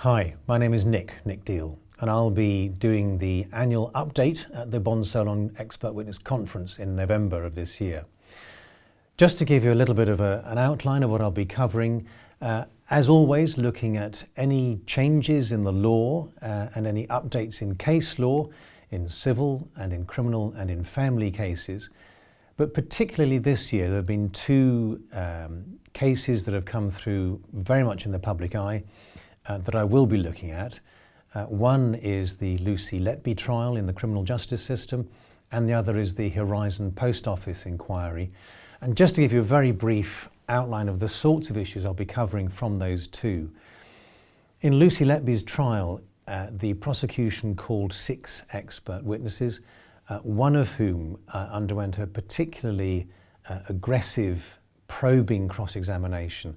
Hi, my name is Nick, Nick Deal, and I'll be doing the annual update at the Bond Solon Expert Witness Conference in November of this year. Just to give you a little bit of a, an outline of what I'll be covering, uh, as always looking at any changes in the law uh, and any updates in case law, in civil and in criminal and in family cases, but particularly this year there have been two um, cases that have come through very much in the public eye uh, that I will be looking at. Uh, one is the Lucy Letby trial in the criminal justice system, and the other is the Horizon Post Office inquiry. And just to give you a very brief outline of the sorts of issues I'll be covering from those two. In Lucy Letby's trial, uh, the prosecution called six expert witnesses, uh, one of whom uh, underwent a particularly uh, aggressive, probing cross-examination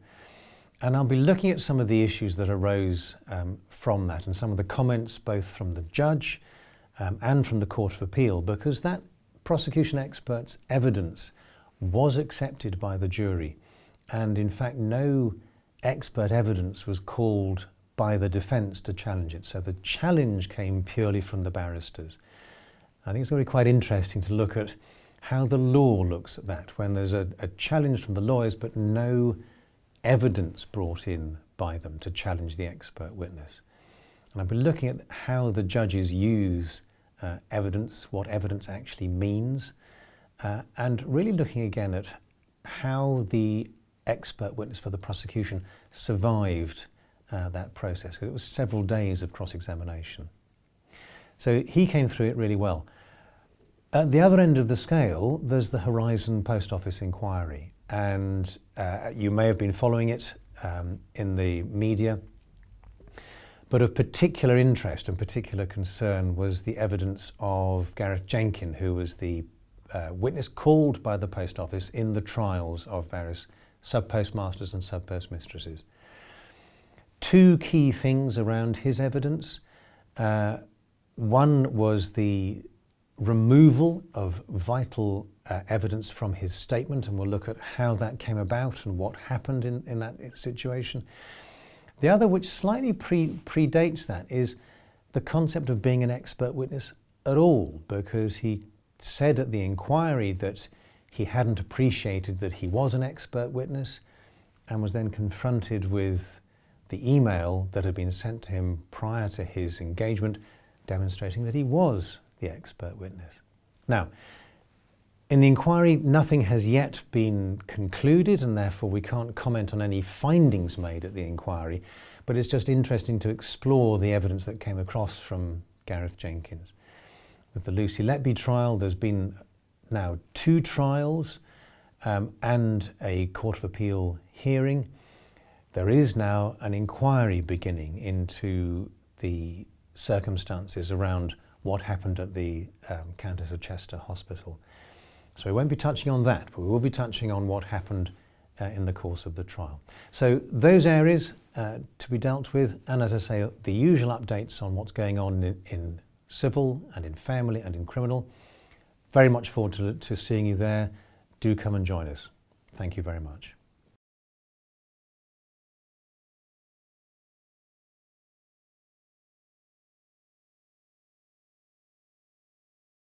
and I'll be looking at some of the issues that arose um, from that and some of the comments both from the judge um, and from the Court of Appeal because that prosecution expert's evidence was accepted by the jury and in fact no expert evidence was called by the defence to challenge it. So the challenge came purely from the barristers. I think it's going to be quite interesting to look at how the law looks at that when there's a, a challenge from the lawyers but no evidence brought in by them to challenge the expert witness. And I've been looking at how the judges use uh, evidence, what evidence actually means, uh, and really looking again at how the expert witness for the prosecution survived uh, that process. It was several days of cross-examination. So he came through it really well. At the other end of the scale, there's the Horizon Post Office inquiry and uh, you may have been following it um, in the media. But of particular interest and particular concern was the evidence of Gareth Jenkin, who was the uh, witness called by the post office in the trials of various sub-postmasters and sub-postmistresses. Two key things around his evidence. Uh, one was the removal of vital uh, evidence from his statement, and we'll look at how that came about and what happened in, in that situation. The other, which slightly pre predates that, is the concept of being an expert witness at all, because he said at the inquiry that he hadn't appreciated that he was an expert witness and was then confronted with the email that had been sent to him prior to his engagement demonstrating that he was the expert witness. Now, in the inquiry, nothing has yet been concluded and therefore we can't comment on any findings made at the inquiry, but it's just interesting to explore the evidence that came across from Gareth Jenkins. With the Lucy Letby trial, there's been now two trials um, and a Court of Appeal hearing. There is now an inquiry beginning into the circumstances around what happened at the um, Countess of Chester Hospital. So we won't be touching on that, but we will be touching on what happened uh, in the course of the trial. So those areas uh, to be dealt with, and as I say, the usual updates on what's going on in, in civil and in family and in criminal. Very much forward to, to seeing you there. Do come and join us. Thank you very much.